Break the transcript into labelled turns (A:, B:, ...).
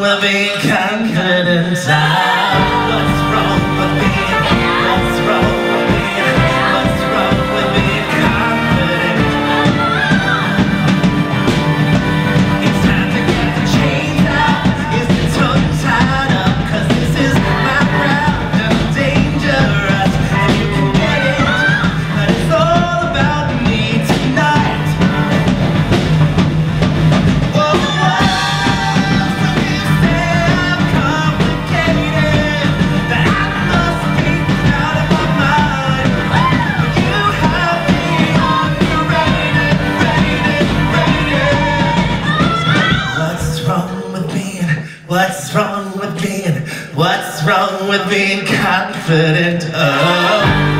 A: will be conquered in time. What's wrong with me? What's wrong with being, what's wrong with being confident? Oh.